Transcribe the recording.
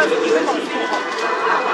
但是你们自己做好。